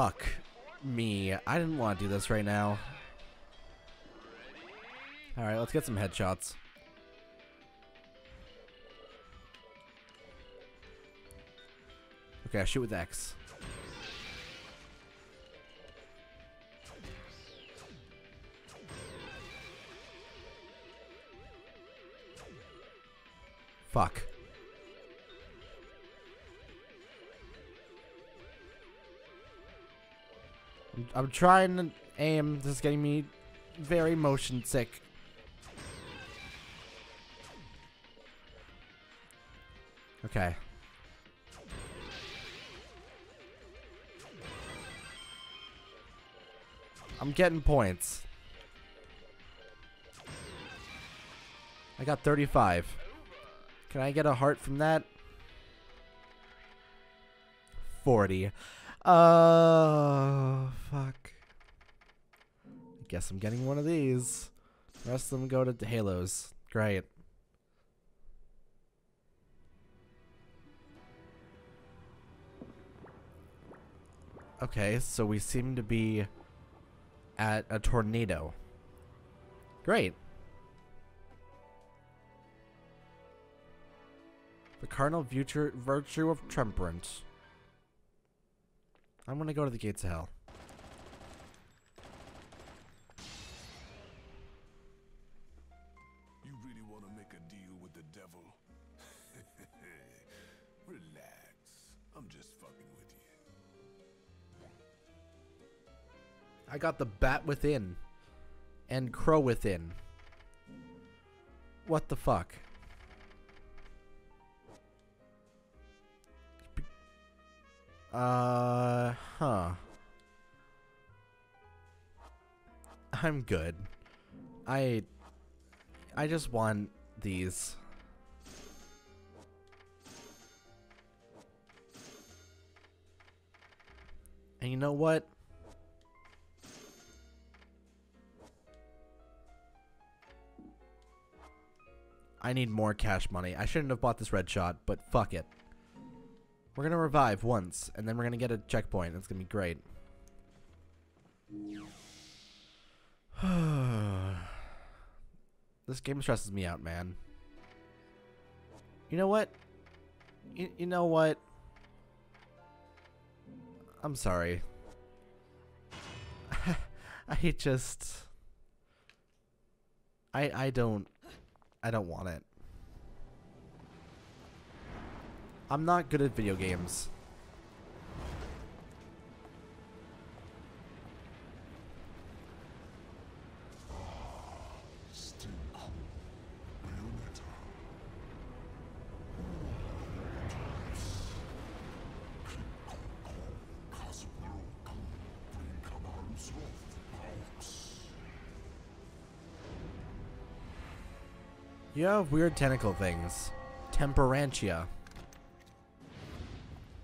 Fuck me. I didn't want to do this right now. Alright, let's get some headshots. Okay, I shoot with X. Fuck. I'm, trying to aim. This is getting me very motion sick. Okay. I'm getting points. I got 35. Can I get a heart from that? 40. Oh, fuck. Guess I'm getting one of these. The rest of them go to the Halos. Great. Okay, so we seem to be at a tornado. Great. The carnal virtue of temperance. I'm gonna go to the gates of hell. You really want to make a deal with the devil? Relax. I'm just fucking with you. I got the bat within. And crow within. What the fuck? Uh, huh. I'm good. I I just want these. And you know what? I need more cash money. I shouldn't have bought this red shot, but fuck it. We're gonna revive once, and then we're gonna get a checkpoint. It's gonna be great. this game stresses me out, man. You know what? You, you know what? I'm sorry. I just... I, I don't... I don't want it. I'm not good at video games. You have weird tentacle things. Temperantia.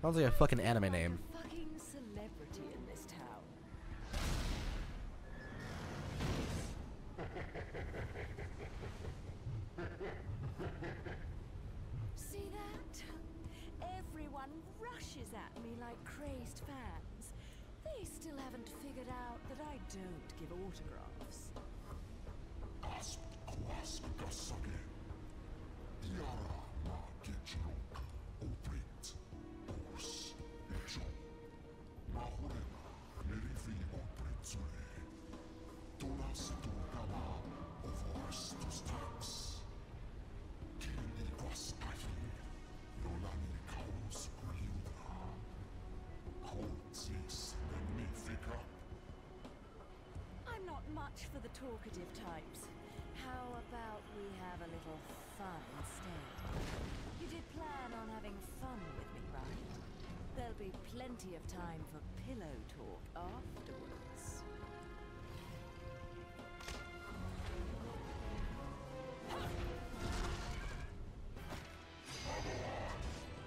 Sounds like a fucking anime name. Fucking celebrity in this town. See that? Everyone rushes at me like crazed fans. They still haven't figured out that I don't give autographs. I'm much for the talkative types. How about we have a little fun instead? You did plan on having fun with me, right? There'll be plenty of time for pillow talk afterwards.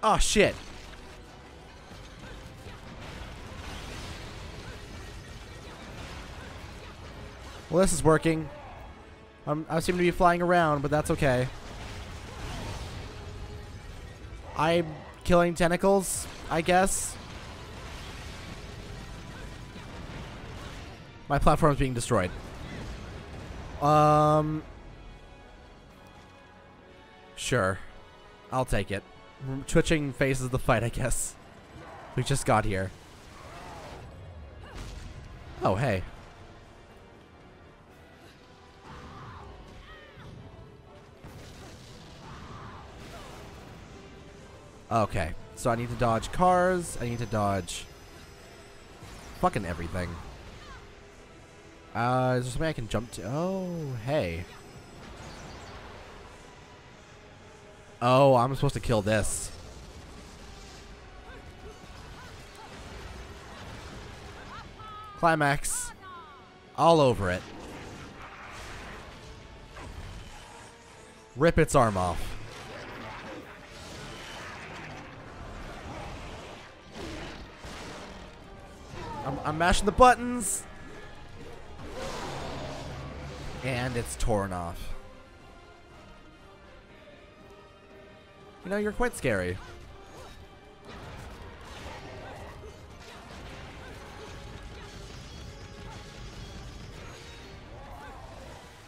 Oh shit. Well, this is working. Um, I seem to be flying around, but that's okay. I'm killing tentacles, I guess. My platform's being destroyed. Um. Sure. I'll take it. Twitching faces of the fight, I guess. We just got here. Oh, hey. Okay, so I need to dodge cars. I need to dodge fucking everything. Uh, is there something I can jump to? Oh, hey. Oh, I'm supposed to kill this. Climax. All over it. Rip its arm off. I'm, I'm mashing the buttons. And it's torn off. You know, you're quite scary.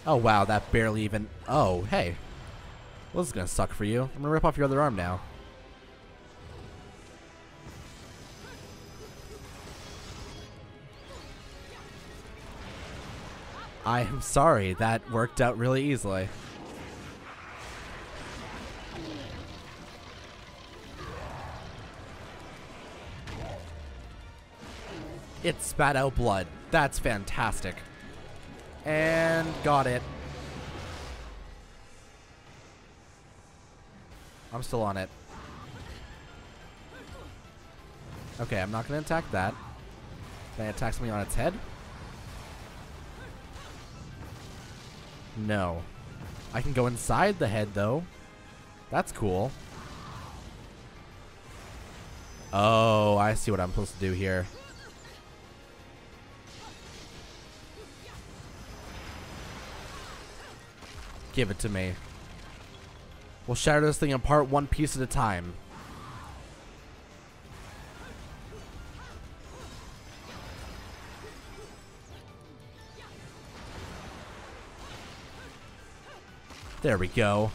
Oh, wow, that barely even... Oh, hey. Well, this is gonna suck for you. I'm gonna rip off your other arm now. I am sorry, that worked out really easily. It spat out blood. That's fantastic. And got it. I'm still on it. Okay, I'm not going to attack that. Can I attack something on its head? No. I can go inside the head, though. That's cool. Oh, I see what I'm supposed to do here. Give it to me. We'll shatter this thing apart one piece at a time. There we go.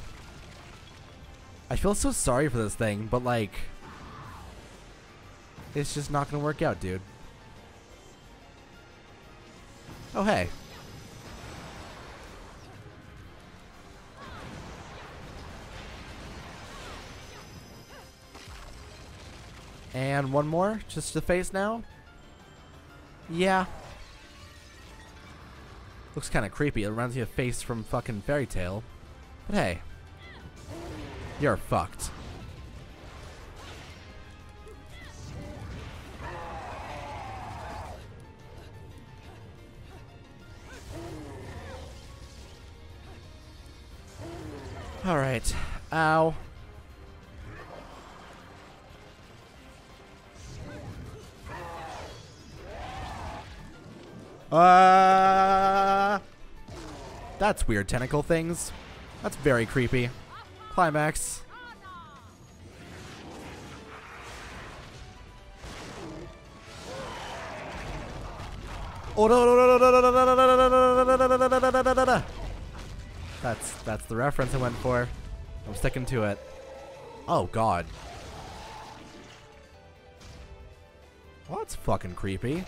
I feel so sorry for this thing, but like... It's just not gonna work out, dude. Oh, hey. And one more, just to face now. Yeah. Looks kind of creepy. It reminds me of face from fucking Fairy Tail. But hey, you're fucked. All right. Ow. Uh, that's weird tentacle things. That's very creepy. Climax. Oh no no no no no no That's that's the reference I went for. I'm sticking to it. Oh god. Well, that's fucking creepy.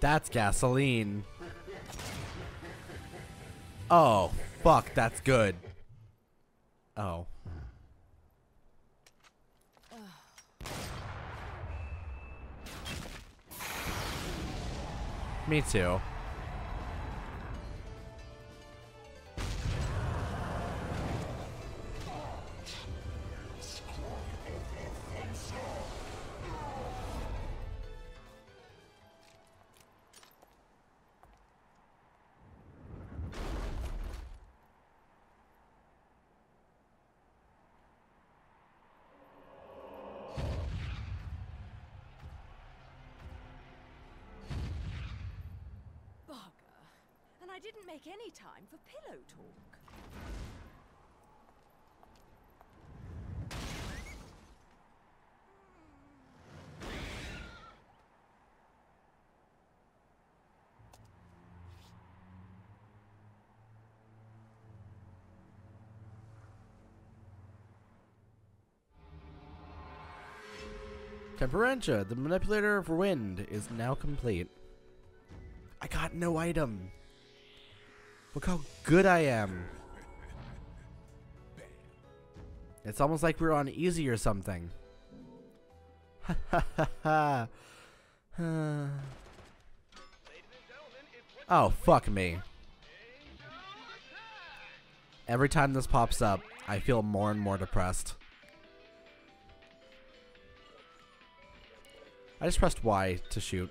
That's gasoline. Oh, fuck, that's good. Oh. Me too. I didn't make any time for pillow talk. Temperantia, the manipulator of wind, is now complete. I got no item. Look how good I am. It's almost like we're on easy or something. Oh, fuck me. Every time this pops up, I feel more and more depressed. I just pressed Y to shoot.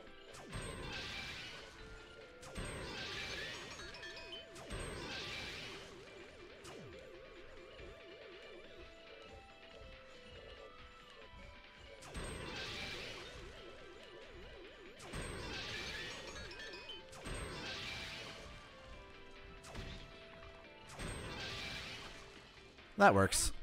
That works.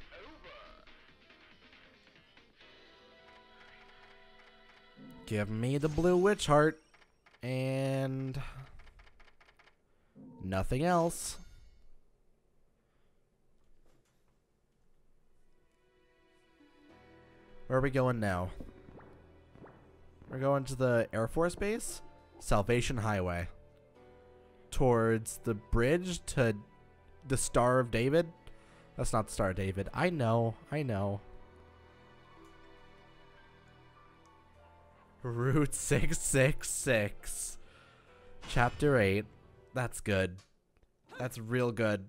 Give me the blue witch heart. And nothing else. Where are we going now? We're going to the Air Force Base? Salvation Highway. Towards the bridge to the Star of David? That's not the Star of David. I know, I know. Route 666. Chapter 8. That's good. That's real good.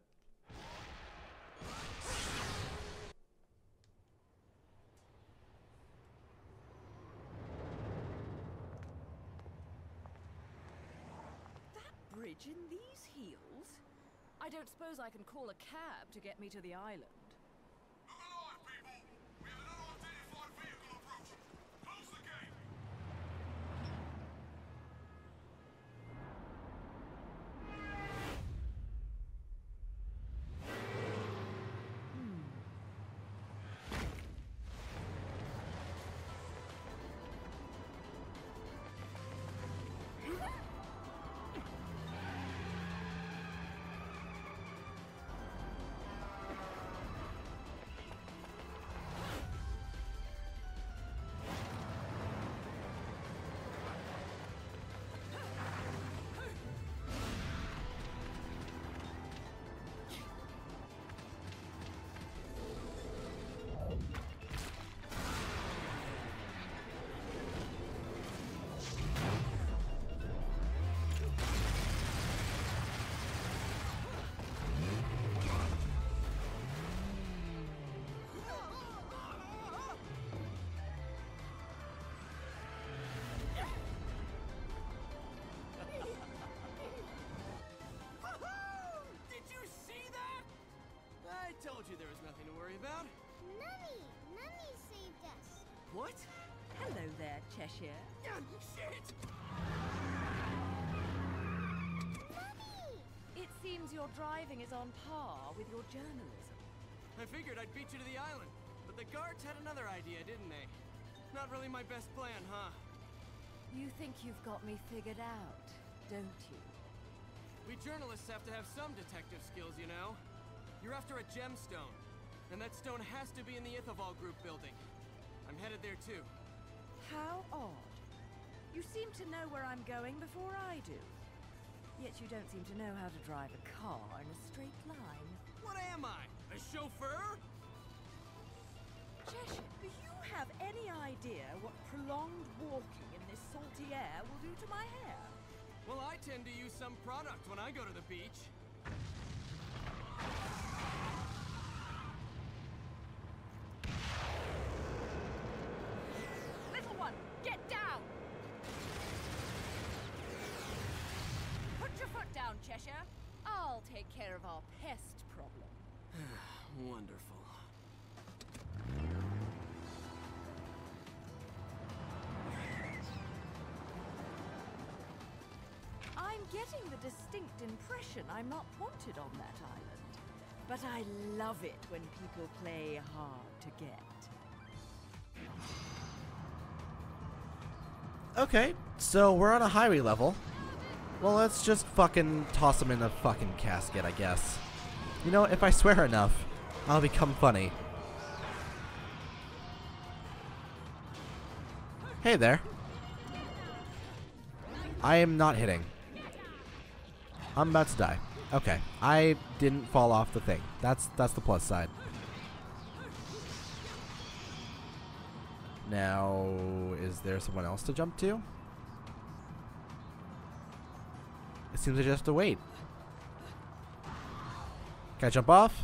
That bridge in these heels? I don't suppose I can call a cab to get me to the island. What? Hello there, Cheshire. Yeah, shit! Mummy! It seems your driving is on par with your journalism. I figured I'd beat you to the island, but the guards had another idea, didn't they? Not really my best plan, huh? You think you've got me figured out, don't you? We journalists have to have some detective skills, you know. You're after a gemstone, and that stone has to be in the Ithavoll Group building. I'm headed there too. How odd. You seem to know where I'm going before I do. Yet you don't seem to know how to drive a car in a straight line. What am I? A chauffeur? Cheshire, do you have any idea what prolonged walking in this salty air will do to my hair? Well, I tend to use some product when I go to the beach. Little one, get down! Put your foot down, Cheshire. I'll take care of our pest problem. Wonderful. I'm getting the distinct impression I'm not wanted on that island. But I love it when people play hard to get. Okay, so we're on a highway level. Well, let's just fucking toss him in a fucking casket, I guess. You know, if I swear enough, I'll become funny. Hey there. I am not hitting. I'm about to die. Okay, I didn't fall off the thing. That's that's the plus side. Now, is there someone else to jump to? It seems I just have to wait. Can I jump off?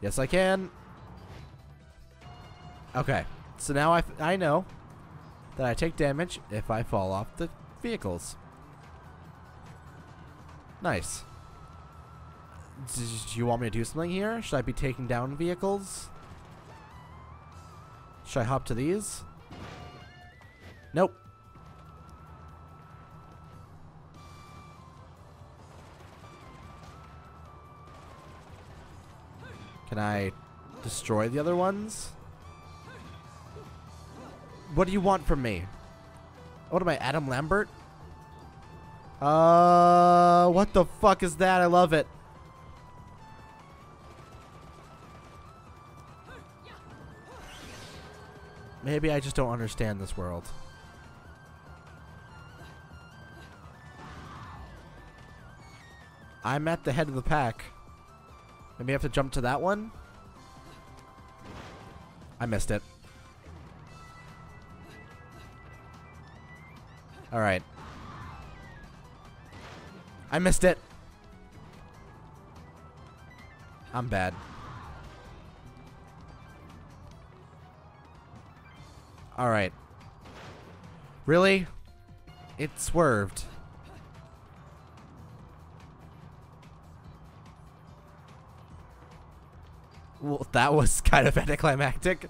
Yes, I can. Okay, so now I, I know that I take damage if I fall off the vehicles. Nice. Do you want me to do something here? Should I be taking down vehicles? Should I hop to these? Nope. Can I destroy the other ones? What do you want from me? What am I, Adam Lambert? Uh, what the fuck is that? I love it. Maybe I just don't understand this world. I'm at the head of the pack. Maybe I have to jump to that one? I missed it. Alright. I missed it. I'm bad. Alright. Really? It swerved. Well, that was kind of anticlimactic.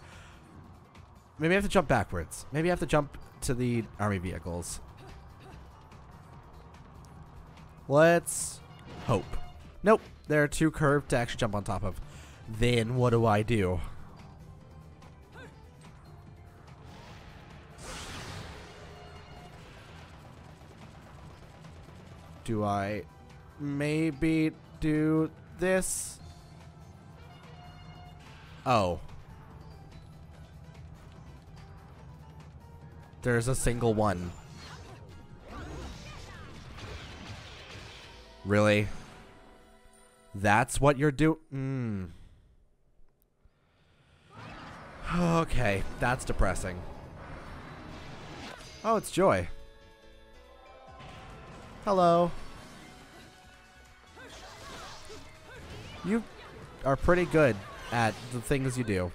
Maybe I have to jump backwards. Maybe I have to jump to the army vehicles. Let's hope. Nope, they're too curved to actually jump on top of. Then what do I do? Do I maybe do this? Oh. There's a single one. Really? That's what you're do- mm. Okay, that's depressing. Oh, it's Joy. Hello. You are pretty good at the things you do.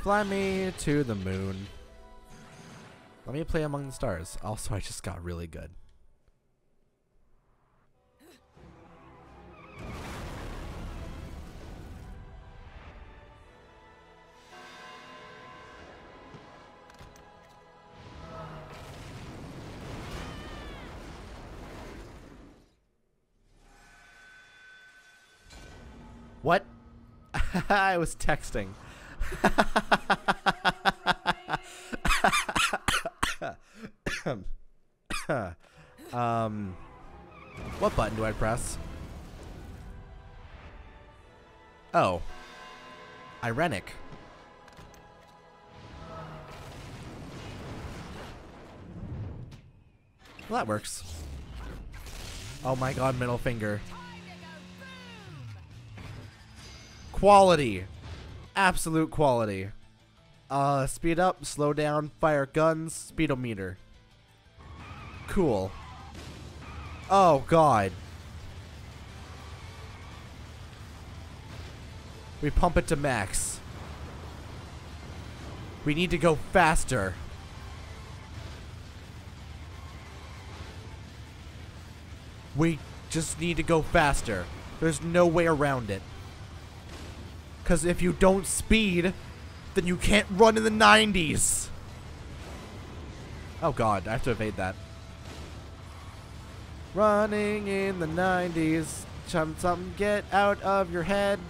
Fly me to the moon. Let me play Among the Stars. Also, I just got really good. I was texting. um, what button do I press? Oh, Irenic. Well, that works. Oh my god, middle finger. Quality. Absolute quality. Uh, speed up, slow down, fire guns, speedometer. Cool. Oh, God. We pump it to max. We need to go faster. We just need to go faster. There's no way around it. Because if you don't speed, then you can't run in the 90s. Oh god, I have to evade that. Running in the 90s. Chum, something get out of your head.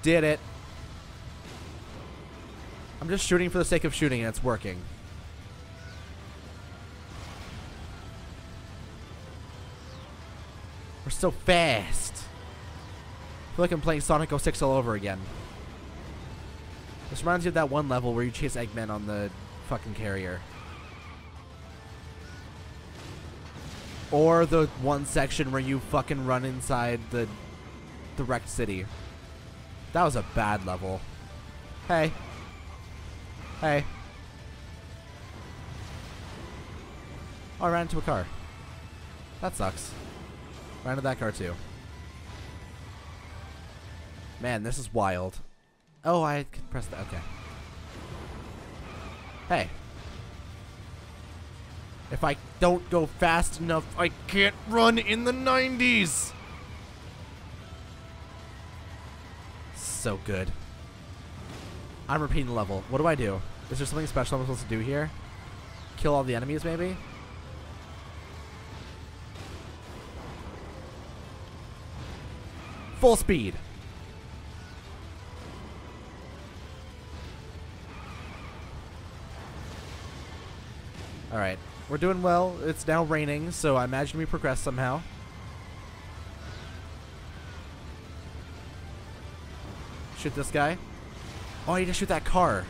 Did it. I'm just shooting for the sake of shooting and it's working. We're so fast. I feel like I'm playing Sonic 06 all over again. This reminds me of that one level where you chase Eggman on the fucking carrier. Or the one section where you fucking run inside the the wrecked city. That was a bad level. Hey. Hey. Oh, I ran into a car. That sucks. Into that car too. Man, this is wild. Oh, I can press that. Okay. Hey. If I don't go fast enough, I can't run in the 90s. So good. I'm repeating the level. What do I do? Is there something special I'm supposed to do here? Kill all the enemies, maybe? Full speed. Alright. We're doing well. It's now raining, so I imagine we progress somehow. Shoot this guy. Oh, I need to shoot that car.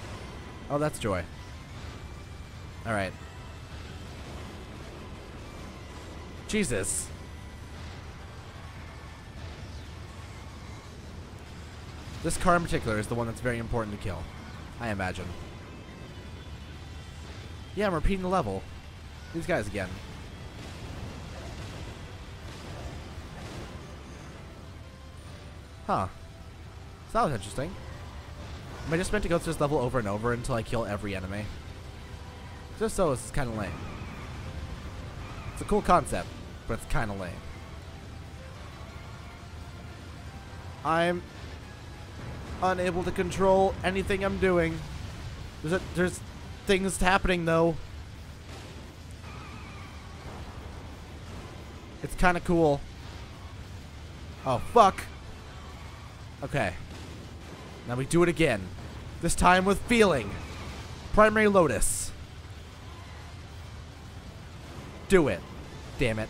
Oh, that's joy. Alright. Jesus. This car in particular is the one that's very important to kill. I imagine. Yeah, I'm repeating the level. These guys again. Huh. So that was interesting. Am I just meant to go through this level over and over until I kill every enemy? Just so it's kind of lame. It's a cool concept, but it's kind of lame. I'm unable to control anything I'm doing. There's a, there's things happening though. It's kind of cool. Oh fuck. Okay. Now we do it again. This time with feeling. Primary Lotus. Do it. Damn it.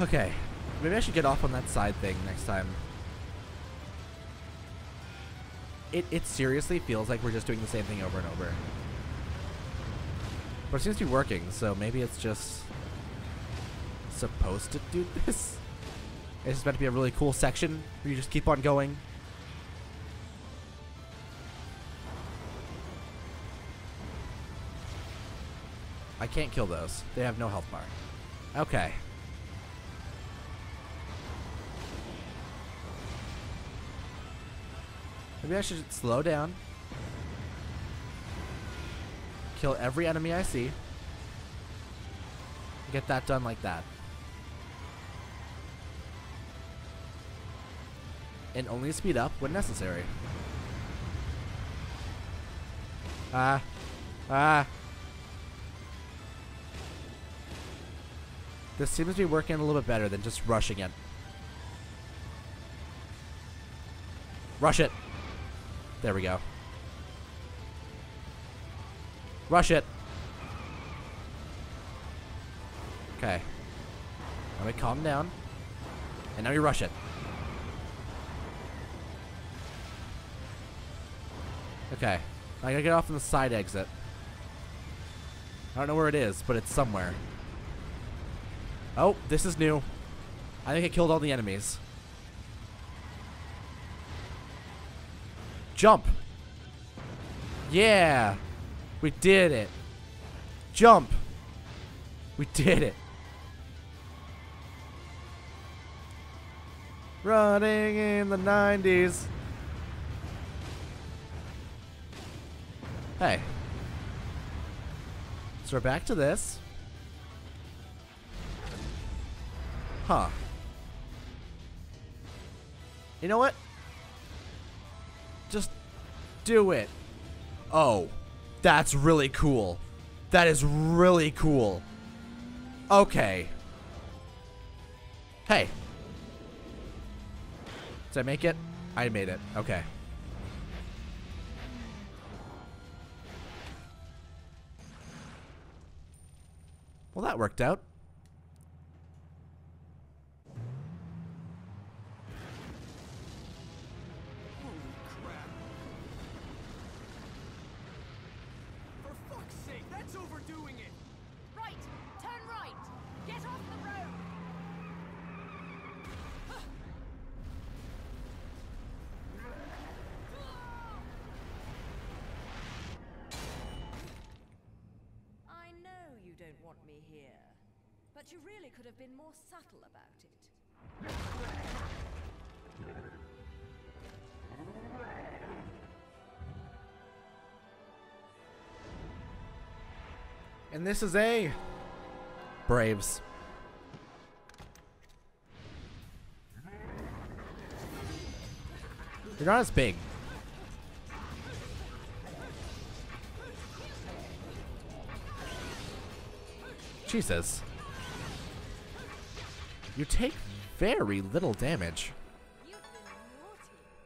Okay. Maybe I should get off on that side thing next time. It, it seriously feels like we're just doing the same thing over and over. But it seems to be working, so maybe it's just supposed to do this. It's meant to be a really cool section where you just keep on going. I can't kill those. They have no health bar. Okay. Maybe I should slow down. Kill every enemy I see. Get that done like that. And only speed up when necessary. Ah. Ah. This seems to be working a little bit better than just rushing it. Rush it. There we go. Rush it. Okay. Now we calm down. And now we rush it. Okay. I gotta get off on the side exit. I don't know where it is, but it's somewhere. Oh, this is new. I think I killed all the enemies. Jump! Yeah! We did it! Jump! We did it! Running in the 90s. Hey. So we're back to this. Huh. You know what? Do it. Oh. That's really cool. That is really cool. Okay. Hey. Did I make it? I made it. Okay. Well, that worked out. You really could have been more subtle about it. And this is a Braves. They're not as big. Jesus. You take very little damage.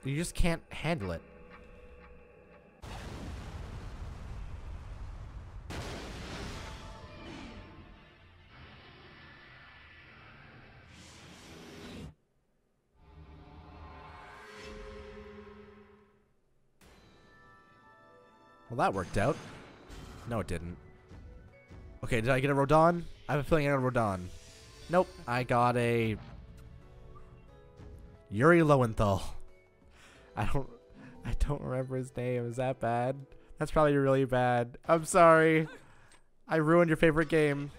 You just can't handle it. Well, that worked out. No, it didn't. Okay, did I get a Rodin? I have a feeling I got a Rodin. Nope, I got a Yuri Lowenthal. I don't I don't remember his name. Is that bad? That's probably really bad. I'm sorry. I ruined your favorite game.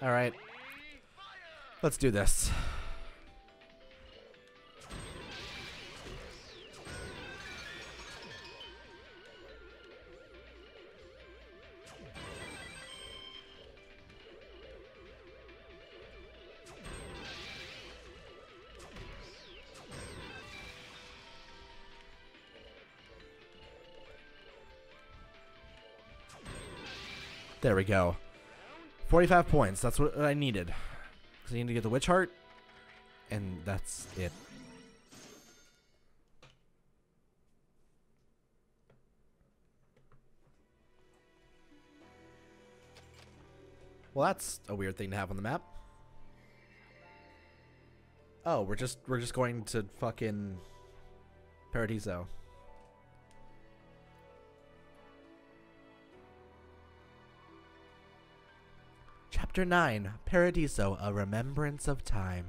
All right. Let's do this. There we go. 45 points. That's what I needed. Because I need to get the Witch Heart. And that's it. Well, that's a weird thing to have on the map. Oh, we're just we're just going to fucking Paradiso. Chapter 9 Paradiso A Remembrance of Time.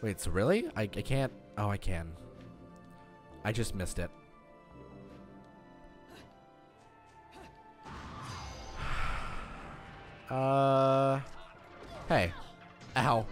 Wait, so really? I, I can't... Oh, I can. I just missed it. Uh... Hey. Ow.